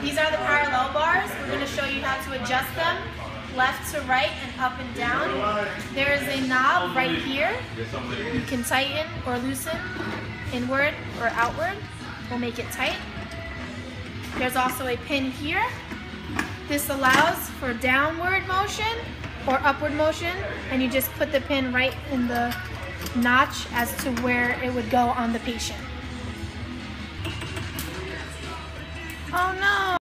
These are the parallel bars. We're going to show you how to adjust them left to right and up and down. There is a knob right here. You can tighten or loosen inward or outward. We'll make it tight. There's also a pin here. This allows for downward motion or upward motion and you just put the pin right in the notch as to where it would go on the patient.